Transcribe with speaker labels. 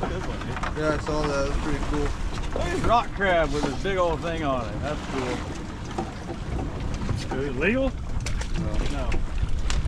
Speaker 1: Yeah, I saw that. That's pretty cool.
Speaker 2: Look at this rock crab with this big old thing on it. That's cool.
Speaker 3: Is it legal?